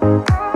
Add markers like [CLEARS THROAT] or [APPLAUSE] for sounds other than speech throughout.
Thank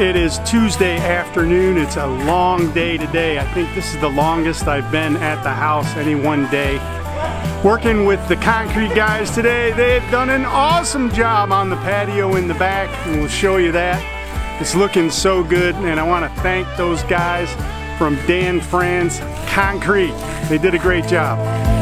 It is Tuesday afternoon. It's a long day today. I think this is the longest I've been at the house any one day. Working with the concrete guys today. They've done an awesome job on the patio in the back and we'll show you that. It's looking so good and I want to thank those guys from Dan Franz Concrete. They did a great job.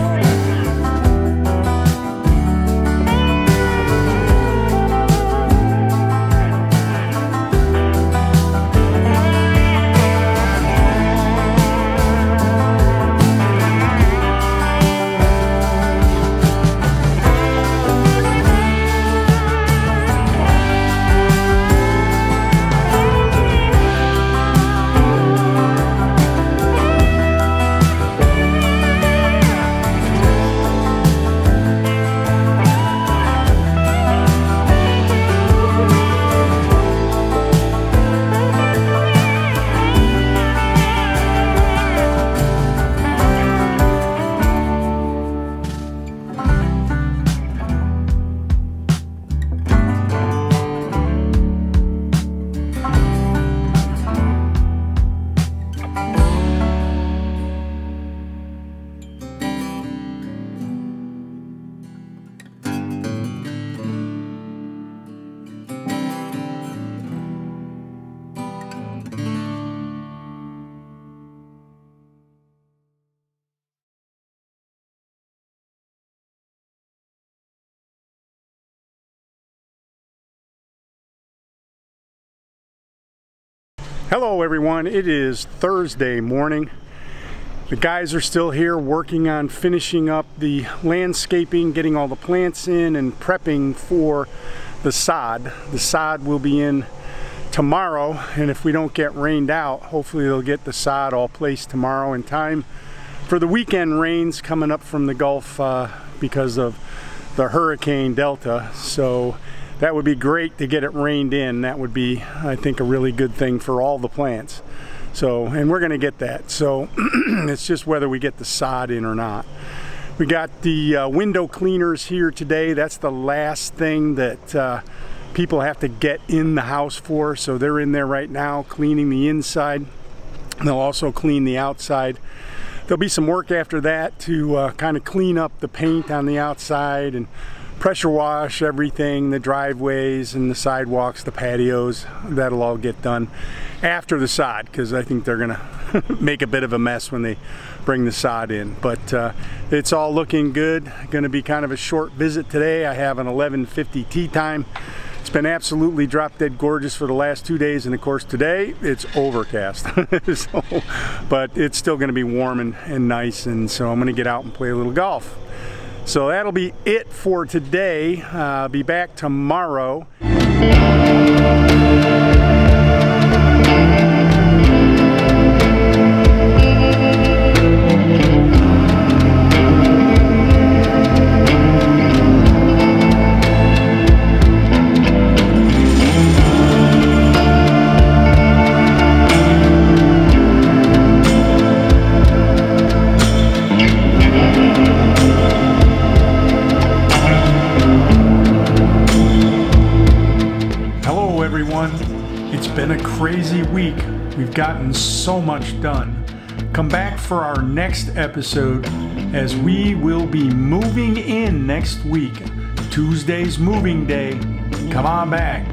Hello everyone, it is Thursday morning. The guys are still here working on finishing up the landscaping, getting all the plants in and prepping for the sod. The sod will be in tomorrow and if we don't get rained out, hopefully they'll get the sod all placed tomorrow in time for the weekend rains coming up from the Gulf uh, because of the Hurricane Delta. So that would be great to get it rained in. That would be, I think, a really good thing for all the plants. So, and we're gonna get that. So [CLEARS THROAT] it's just whether we get the sod in or not. We got the uh, window cleaners here today. That's the last thing that uh, people have to get in the house for. So they're in there right now cleaning the inside. They'll also clean the outside. There'll be some work after that to uh, kind of clean up the paint on the outside and pressure wash everything, the driveways and the sidewalks, the patios. That'll all get done after the sod because I think they're gonna [LAUGHS] make a bit of a mess when they bring the sod in. But uh, it's all looking good. Gonna be kind of a short visit today. I have an 11.50 tee time. It's been absolutely drop dead gorgeous for the last two days and of course today it's overcast. [LAUGHS] so, but it's still gonna be warm and, and nice and so I'm gonna get out and play a little golf. So that'll be it for today. Uh, be back tomorrow. Crazy week. We've gotten so much done. Come back for our next episode as we will be moving in next week. Tuesday's moving day. Come on back.